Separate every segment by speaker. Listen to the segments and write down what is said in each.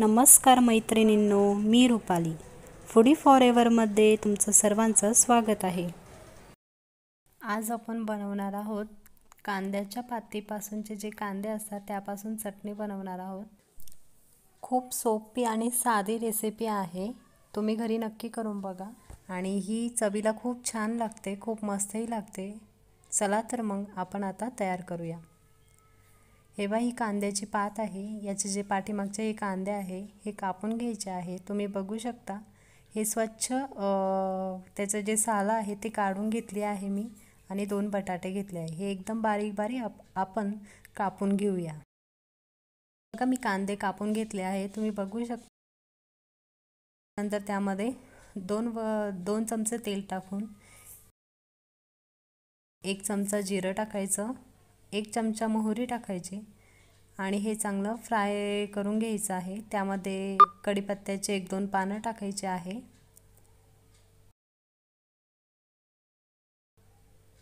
Speaker 1: नमस्कार मैत्रिणींनो मी रुपाली. फुडी फॉर एव्हरमध्ये तुमचं सर्वांचं स्वागत आहे. आज आपण बनवणार आहोत कांद्याच्या पातीपासूनचे जे कांदे असतात त्यापासून चटणी बनवणार आहोत. खूप सोपी आणि साधी रेसिपी आहे. तुम्ही घरी नक्की करून बघा. आणि ही चवीला खूप छान लागते खूप मस्तही लागते. चला तर मग आपण आता तयार करूया. हे बा ही कांद्याची पात आहे याचे जे पाठीमागचे हे कांदे आहे हे कापून घ्यायचे आहे तुम्ही बघू शकता. हे स्वच्छ त्याचं जे सालं आहे ते काढून घेतली आहे मी आणि दोन बटाटे घेतले आहे. हे एकदम बारीक बारीक आप आपण कापून घेऊया. बघा मी कांदे कापून घेतले आहे. तुम्ही बघू शकता. नंतर त्यामध्ये दोन व दोन चमचे तेल टाकून एक चमचा जिरं टाकायचं. एक चमचा मोहरी टाकायची आणि हे चांगलं फ्राय करून घ्यायचं आहे. त्यामध्ये कढीपत्त्याचे एक दोन पानं टाकायचे आहे.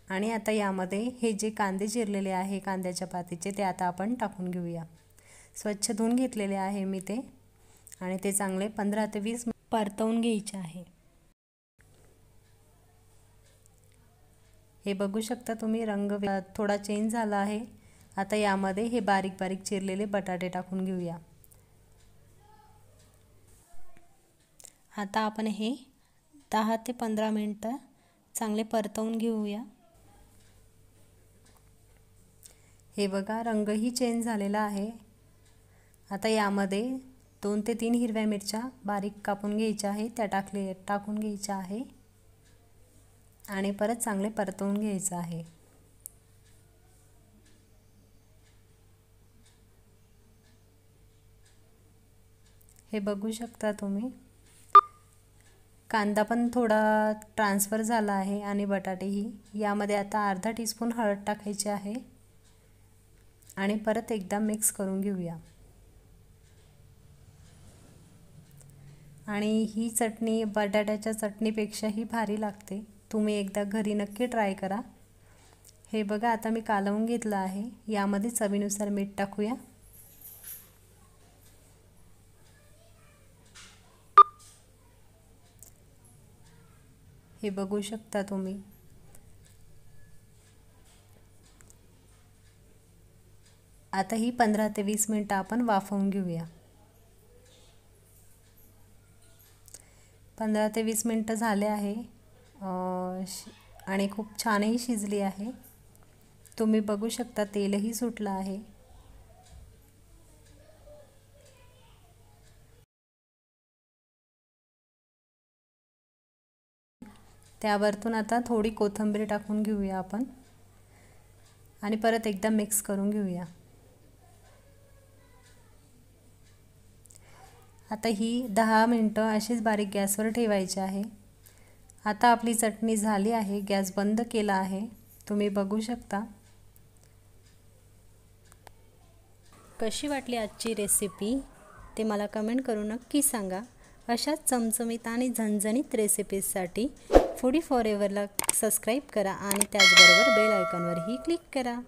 Speaker 1: आणि आता यामध्ये हे जे कांदे चिरलेले आहे कांद्याच्या पातीचे ते आता आपण टाकून घेऊया. स्वच्छ धुवून घेतलेले आहे मी ते. आणि ते चांगले पंधरा ते वीस परतवून घ्यायचे आहे. हे बघू शकता तुम्ही रंग थोडा चेंज झाला आहे. आता यामध्ये हे बारीक बारीक चिरलेले बटाटे टाकून घेऊया. आता आपण हे दहा ते पंधरा मिनटं चांगले परतवून घेऊया. हे बघा रंगही चेंज झालेला आहे. आता यामध्ये दोन ते तीन हिरव्या मिरच्या बारीक कापून घ्यायच्या आहे त्या टाकले टाकून घ्यायच्या आहे. आणि परत चांगले परतवून घ्यायचं आहे. हे बघू शकता तुम्ही. कांदा पण थोडा ट्रान्सफर झाला आहे आणि बटाटेही यामध्ये आता अर्धा टीस्पून हळद टाकायची आहे. आणि परत एकदा मिक्स करून घेऊया. आणि ही चटणी बटाट्याच्या चटणीपेक्षाही भारी लागते. तुम्ही एकदा घरी नक्की ट्राय करा. हे बघा आता मी कालवून घेतलं आहे. यामध्ये चवीनुसार मीठ टाकूया. हे बघू शकता तुम्ही. आता ही पंधरा ते वीस मिनटं आपण वाफवून घेऊया. पंधरा ते वीस मिनटं झाले आहे. आणि खूप छानही शिजली आहे. तुम्ही बघू शकता तेलही सुटलं आहे. त्यावरतून आता थोडी कोथिंबीर टाकून घेऊया आपण. आणि परत एकदा मिक्स करून घेऊया. आता ही दहा मिनटं अशीच बारीक गॅसवर ठेवायची आहे. आता आपली चटणी झाली आहे गॅस बंद केला आहे. तुम्ही बघू शकता. कशी वाटली आजची रेसिपी ते मला कमेंट करून नक्की सांगा. अशाच चमचमीत आणि झणझणीत रेसिपीजसाठी फूडी फॉर एव्हरला सबस्क्राईब करा आणि त्याचबरोबर बेल आयकॉनवरही क्लिक करा.